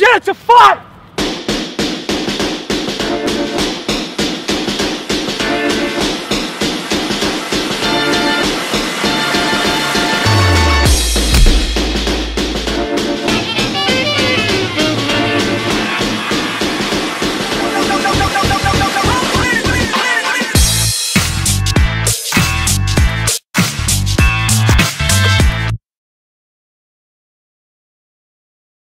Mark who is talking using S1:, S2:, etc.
S1: shit, it's a fight!